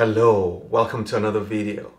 Hello, welcome to another video.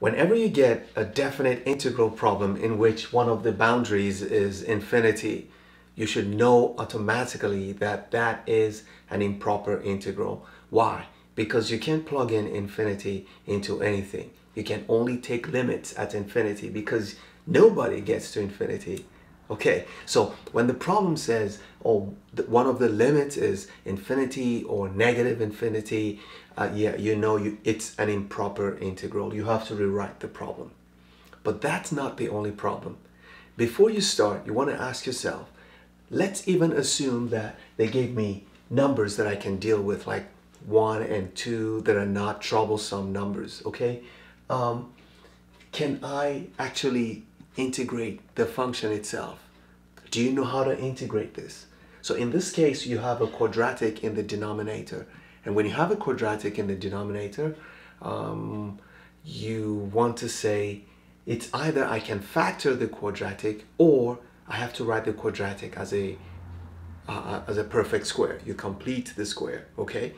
Whenever you get a definite integral problem in which one of the boundaries is infinity, you should know automatically that that is an improper integral. Why? Because you can't plug in infinity into anything. You can only take limits at infinity because nobody gets to infinity Okay, so when the problem says, oh, one of the limits is infinity or negative infinity, uh, yeah, you know you, it's an improper integral. You have to rewrite the problem. But that's not the only problem. Before you start, you want to ask yourself, let's even assume that they gave me numbers that I can deal with, like 1 and 2 that are not troublesome numbers, okay? Um, can I actually integrate the function itself. Do you know how to integrate this? So in this case, you have a quadratic in the denominator. And when you have a quadratic in the denominator, um, you want to say it's either I can factor the quadratic or I have to write the quadratic as a uh, uh as a perfect square. You complete the square, okay?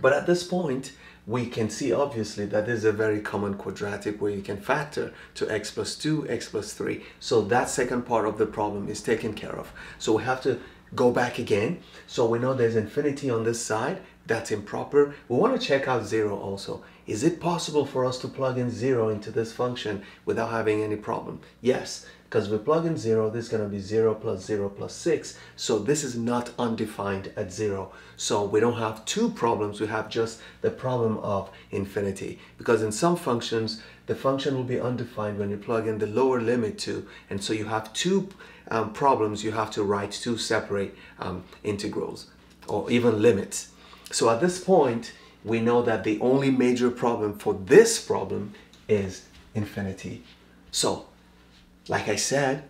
But at this point, we can see obviously that this is a very common quadratic where you can factor to x plus 2, x plus 3. So that second part of the problem is taken care of. So we have to go back again. So we know there's infinity on this side. That's improper. We want to check out 0 also. Is it possible for us to plug in 0 into this function without having any problem? Yes because we plug in 0, this is going to be 0 plus 0 plus 6. So this is not undefined at 0. So we don't have two problems, we have just the problem of infinity. Because in some functions, the function will be undefined when you plug in the lower limit to. And so you have two um, problems, you have to write two separate um, integrals or even limits. So at this point, we know that the only major problem for this problem is infinity. So like I said,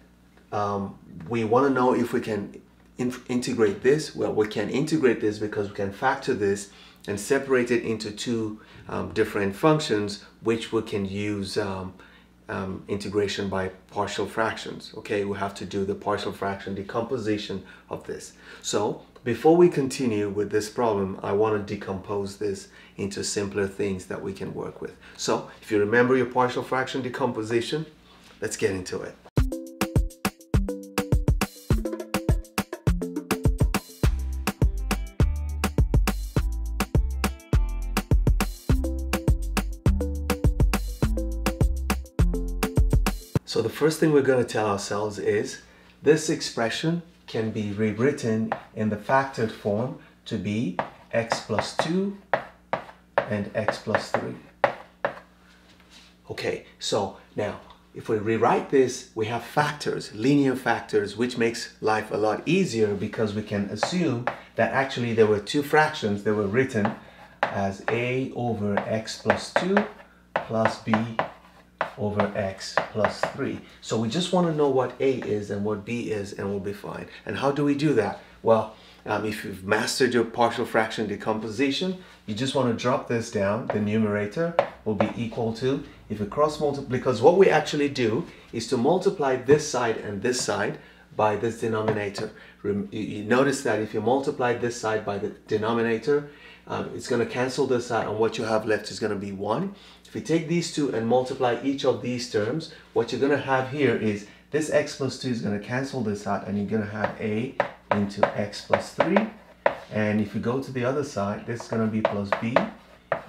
um, we want to know if we can in integrate this. Well, we can integrate this because we can factor this and separate it into two um, different functions, which we can use um, um, integration by partial fractions. Okay, we have to do the partial fraction decomposition of this. So before we continue with this problem, I want to decompose this into simpler things that we can work with. So if you remember your partial fraction decomposition, Let's get into it. So the first thing we're going to tell ourselves is this expression can be rewritten in the factored form to be x plus 2 and x plus 3. Okay, so now if we rewrite this, we have factors, linear factors, which makes life a lot easier because we can assume that actually there were two fractions that were written as a over x plus 2 plus b over x plus 3. So we just want to know what a is and what b is and we'll be fine. And how do we do that? Well, um, if you've mastered your partial fraction decomposition, you just want to drop this down. The numerator will be equal to, if you cross multiply, because what we actually do is to multiply this side and this side by this denominator. You notice that if you multiply this side by the denominator, um, it's going to cancel this out and what you have left is going to be 1. If you take these two and multiply each of these terms, what you're going to have here is this x plus 2 is going to cancel this out and you're going to have a into x plus 3. And if you go to the other side, this is going to be plus b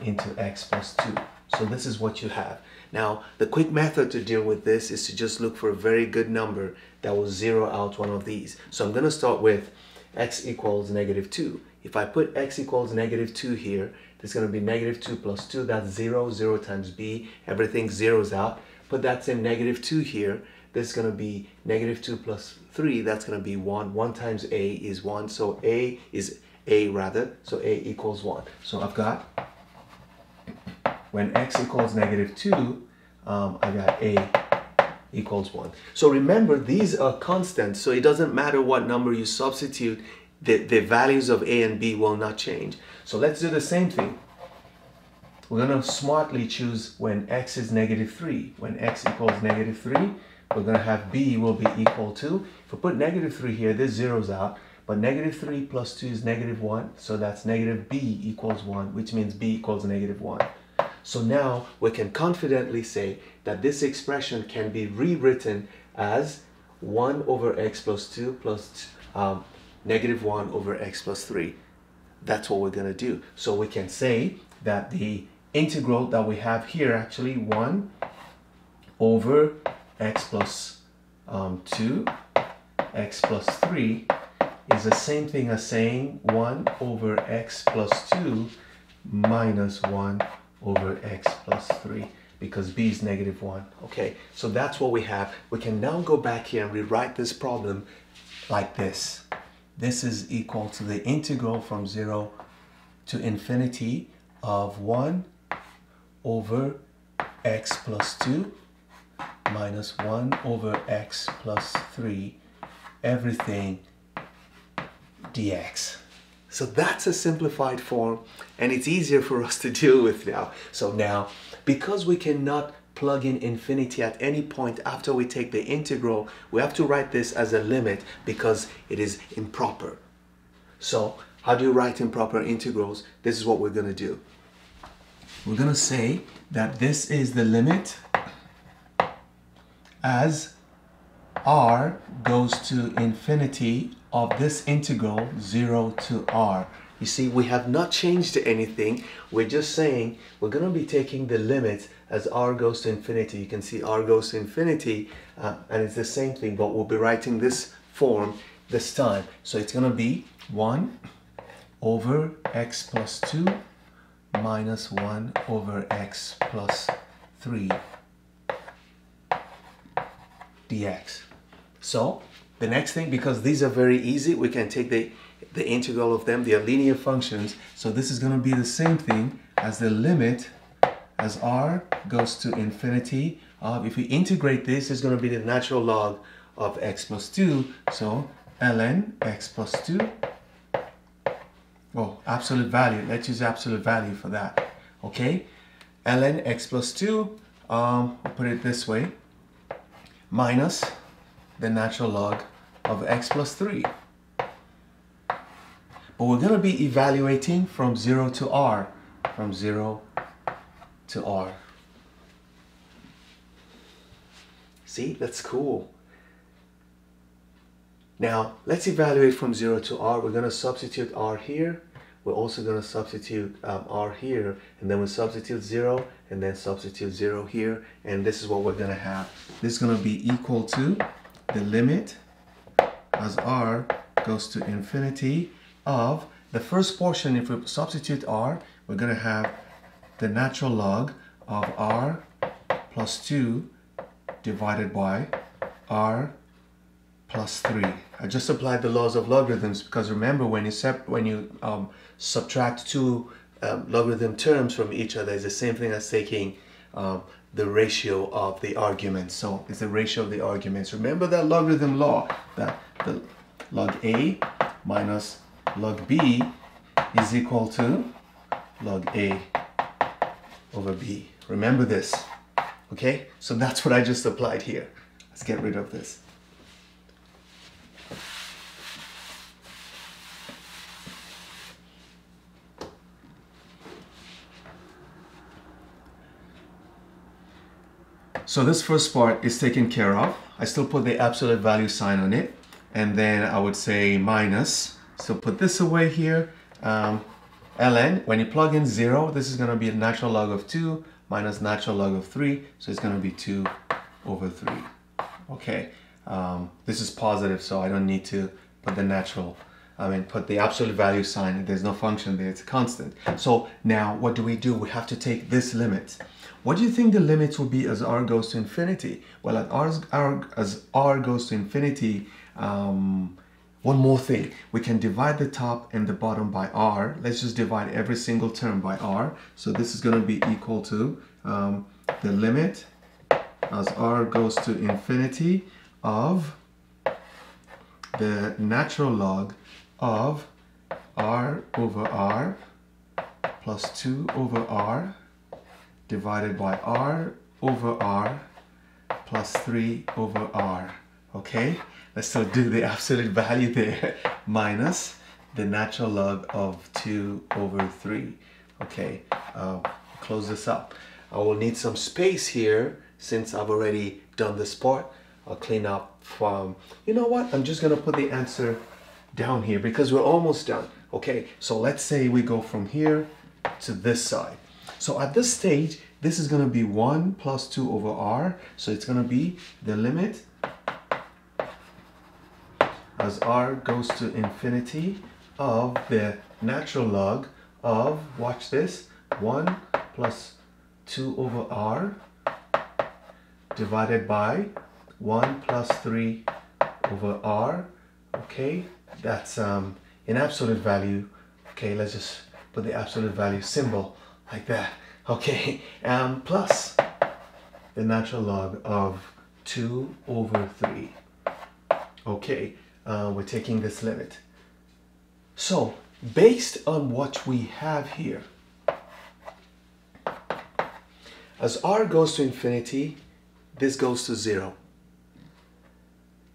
into x plus 2. So this is what you have. Now, the quick method to deal with this is to just look for a very good number that will zero out one of these. So I'm going to start with x equals negative 2. If I put x equals negative 2 here, there's going to be negative 2 plus 2. That's 0. 0 times b. Everything zeroes out. Put that same negative 2 here this is going to be negative 2 plus 3 that's going to be 1 1 times a is 1 so a is a rather so a equals 1 so I've got when x equals negative 2 um, I got a equals 1 so remember these are constants so it doesn't matter what number you substitute the, the values of a and b will not change. So let's do the same thing. We're going to smartly choose when x is negative 3 when x equals negative 3 we're going to have b will be equal to, if we put negative 3 here, this zeroes out, but negative 3 plus 2 is negative 1, so that's negative b equals 1, which means b equals negative 1. So now we can confidently say that this expression can be rewritten as 1 over x plus 2 plus um, negative 1 over x plus 3. That's what we're going to do. So we can say that the integral that we have here actually 1 over x plus, um, 2 x plus 3 is the same thing as saying 1 over x plus 2 minus 1 over x plus 3 because b is negative 1. Okay, so that's what we have. We can now go back here and rewrite this problem like this. This is equal to the integral from 0 to infinity of 1 over x plus 2 minus 1 over x plus 3 everything dx. So that's a simplified form and it's easier for us to deal with now. So now, because we cannot plug in infinity at any point after we take the integral, we have to write this as a limit because it is improper. So how do you write improper integrals? This is what we're going to do. We're going to say that this is the limit as r goes to infinity of this integral 0 to r. You see, we have not changed anything. We're just saying we're going to be taking the limit as r goes to infinity. You can see r goes to infinity, uh, and it's the same thing, but we'll be writing this form this time. So it's going to be 1 over x plus 2 minus 1 over x plus 3 dx. So the next thing, because these are very easy, we can take the, the integral of them. They are linear functions. So this is going to be the same thing as the limit as r goes to infinity of, if we integrate this, it's going to be the natural log of x plus 2. So ln x plus 2. Oh, absolute value. Let's use absolute value for that. Okay? ln x plus 2, um, will put it this way, minus the natural log of x plus 3. But we're going to be evaluating from 0 to r, from 0 to r. See, that's cool. Now, let's evaluate from 0 to r. We're going to substitute r here. We're also going to substitute um, r here. And then we substitute 0 and then substitute 0 here. And this is what we're going to have. This is going to be equal to the limit as r goes to infinity of the first portion, if we substitute r, we're going to have the natural log of r plus 2 divided by r plus 3. I just applied the laws of logarithms because remember when you, when you um, subtract two um, logarithm terms from each other, it's the same thing as taking um, the ratio of the arguments. So it's the ratio of the arguments. Remember that logarithm law that the log A minus log B is equal to log A over B. Remember this, okay? So that's what I just applied here. Let's get rid of this. So this first part is taken care of. I still put the absolute value sign on it. And then I would say minus. So put this away here. Um, ln, when you plug in 0, this is going to be a natural log of 2 minus natural log of 3. So it's going to be 2 over 3. Okay, um, this is positive, so I don't need to put the natural, I mean, put the absolute value sign. There's no function there, it's a constant. So now what do we do? We have to take this limit. What do you think the limits will be as r goes to infinity? Well, as r, r, as r goes to infinity, um, one more thing. We can divide the top and the bottom by r. Let's just divide every single term by r. So this is going to be equal to um, the limit as r goes to infinity of the natural log of r over r plus 2 over r divided by r over r plus 3 over r. Okay, let's still do the absolute value there. minus the natural log of 2 over 3. Okay, uh, close this up. I will need some space here since I've already done this part. I'll clean up from, you know what, I'm just going to put the answer down here because we're almost done. Okay, so let's say we go from here to this side. So at this stage, this is going to be 1 plus 2 over r. So it's going to be the limit as r goes to infinity of the natural log of, watch this, 1 plus 2 over r divided by 1 plus 3 over r. Okay, that's um, in absolute value. Okay, let's just put the absolute value symbol like that. Okay, um, plus the natural log of 2 over 3. Okay, uh, we're taking this limit. So, based on what we have here, as r goes to infinity, this goes to 0.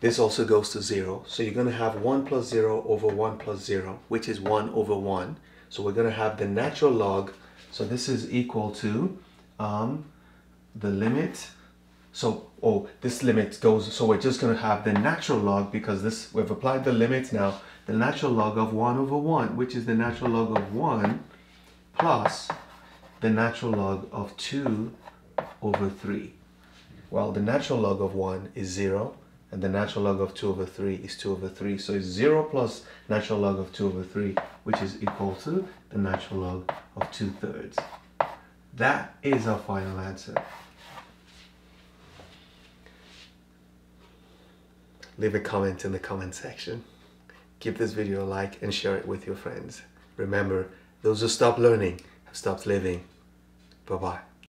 This also goes to 0. So you're going to have 1 plus 0 over 1 plus 0, which is 1 over 1. So we're going to have the natural log so this is equal to um, the limit. So, oh, this limit goes, so we're just going to have the natural log because this, we've applied the limit now, the natural log of 1 over 1, which is the natural log of 1 plus the natural log of 2 over 3. Well, the natural log of 1 is 0 and the natural log of 2 over 3 is 2 over 3. So it's 0 plus natural log of 2 over 3, which is equal to the natural log of 2 thirds. That is our final answer. Leave a comment in the comment section. Give this video a like and share it with your friends. Remember, those who stop learning have stopped living. Bye-bye.